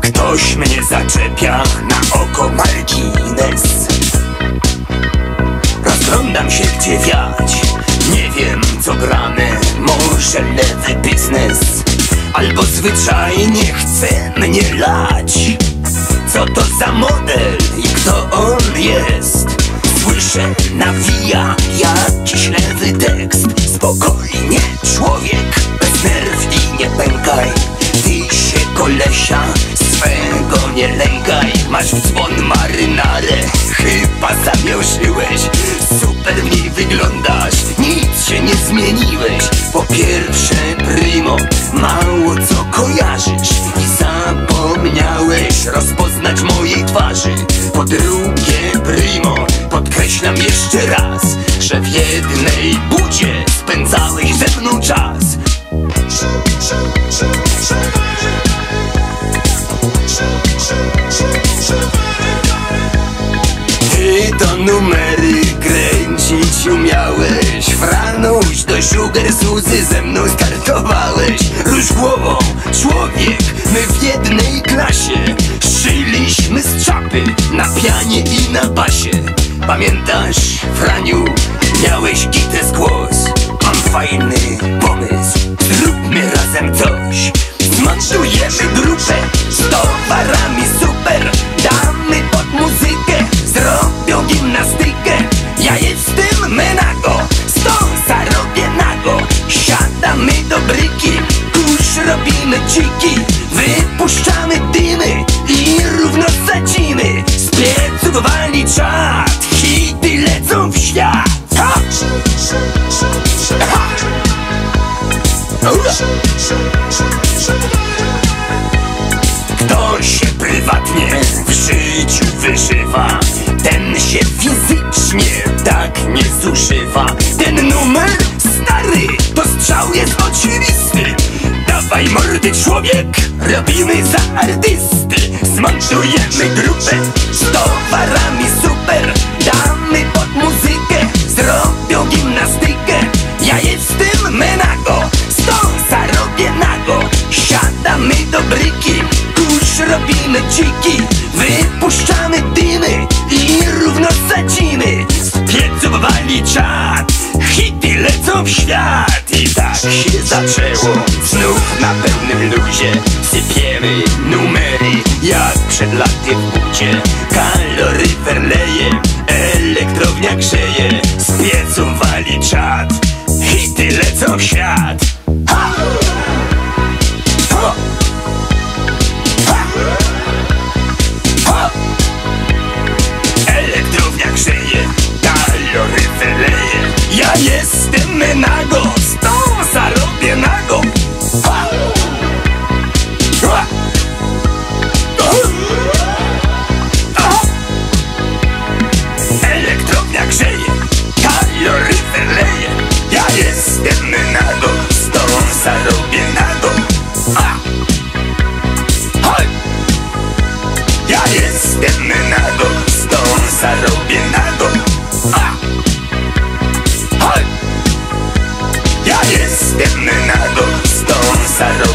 Ktoś mnie zaczepia na oko margines. Rozglądam się gdzie wiać zwyczajnie chce mnie lać. Co to za model i kto on jest? Słyszę nawija jakiś lewy tekst. Spokojnie człowiek bez nerw i nie pękaj. Ty się kolesia swego nie lękaj. Masz w dzwon marynarę Chyba zamiążyłeś Super w niej wyglądasz Nic się nie zmieniłeś. Po pierwsze primo Mało co kojarzysz. I zapomniałeś rozpoznać mojej twarzy. Po drugie primo Podkreślam jeszcze raz Że w jednej budzie Spędzałeś ze mną czas To numery kręcić umiałeś. Franuś do sugar Suzy ze mną startowałeś Rusz głową, człowiek, my w jednej klasie. Szyliśmy z czapy na pianie i na basie. Pamiętasz, Franiu, miałeś gites głos. Mam fajny pomysł, zróbmy razem coś kurz robimy dziki Wypuszczamy dymy i równo sadzimy wali czad, hity lecą w świat. Ha! Ha! Kto się prywatnie w życiu wyżywa Ten się fizycznie tak nie zużywa. Ten numer stary to strzał jest oczywisty. Dawaj mordy człowiek, robimy za artysty. Zmontujemy grupę z towarami. Super. Damy pod muzykę, zrobią gimnastykę. Ja jestem Menago, stąsa robię nago. Siadamy do bryki, kurz robimy dziki. Wypuszczamy dymy i równo sadzimy Z pieców wali czad, świat I tak się zaczęło, znów na pełnym luzie Sypiemy numery. Jak przed laty w budzie Kaloryfer leje, elektrownia grzeje. Z wali czad, hity lecą w świat desarrollo.